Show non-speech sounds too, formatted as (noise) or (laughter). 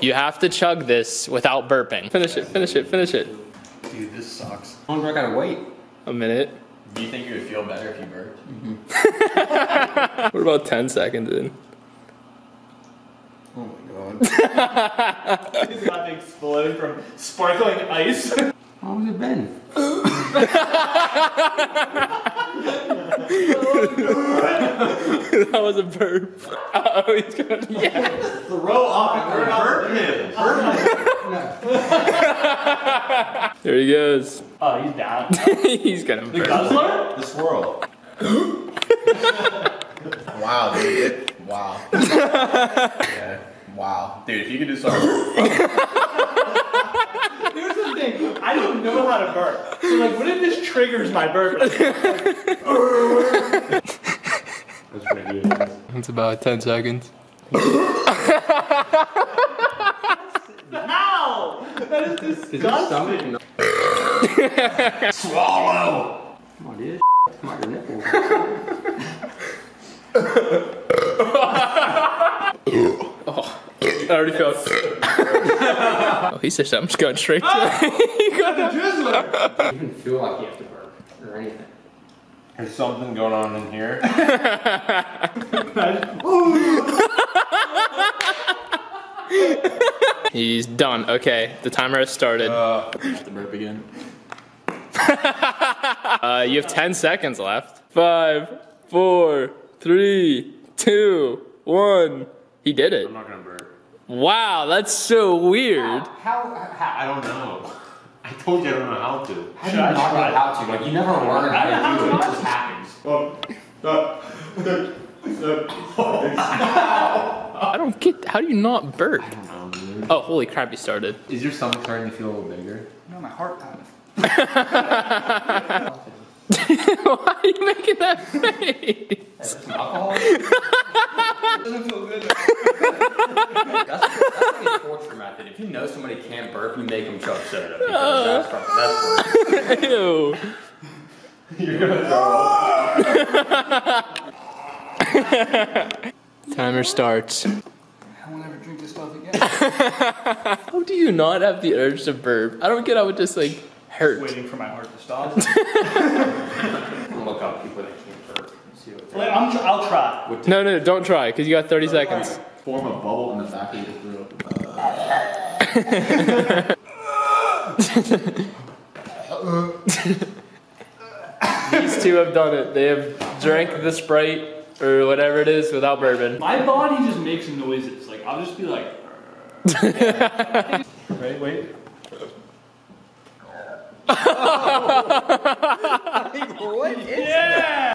You have to chug this without burping. Finish it, finish it, finish it. Dude, this sucks. How long do I gotta wait? A minute. Do you think you would feel better if you burped? Mm-hmm. (laughs) What about 10 seconds in? Oh my god. (laughs) He's about to explode from sparkling ice. How long has it been? (laughs) (laughs) that was a burp. Oh, he's gonna. Yeah. Throw up. Burn up. (laughs) There he goes. Oh, he's down. (laughs) he's gonna The burp. guzzler? The swirl. (gasps) wow, dude. Wow. yeah. Wow. Dude, if you could do something. Here's the thing. I don't know how to burp. So like, what if this triggers my burp? That's It's about 10 seconds. Ow! (laughs) That is Is disgusting. stomach? (laughs) Swallow! Come on, dude. Come on, your nipples. (laughs) I already felt. oh, he said something's going straight to it. Ah! He got it. You even feel like you have to burp or anything. There's something going on in here. (laughs) He's done. Okay, the timer has started. Uh, The burp again. (laughs) Uh, you have 10 seconds left. Five, four, three, two, one. He did it. I'm not gonna burp. Wow, that's so weird. How, how, I don't know. I told you I don't know how to. how do you not know how to? Like, you never learn how to do it. It just happens. I don't get. How do you not burp? I don't know, dude. Oh, holy crap! You started. Is your stomach starting to feel a little bigger? No, my heart kind. (laughs) (laughs) Why are you making that face? Some (laughs) alcohol? Doesn't feel good. that's, that's the torture method. If you know somebody can't burp, you make them chug soda. Because that's, that's. (laughs) Ew. You're gonna throw up. (laughs) Timer starts. I won't ever drink this stuff again. (laughs) How do you not have the urge to burp? I don't get how it just like hurt. Waiting for my heart to stop. I'm look up people that can't burp see what Wait, I'm tr- I'll try. No, no, don't try because you got 30 seconds. Form a bubble in the back of your throat. (laughs) These two have done it. They have drank the Sprite or whatever it is without bourbon. My body just makes noises. Like I'll just be like. (laughs) Wait, (laughs) wait. What is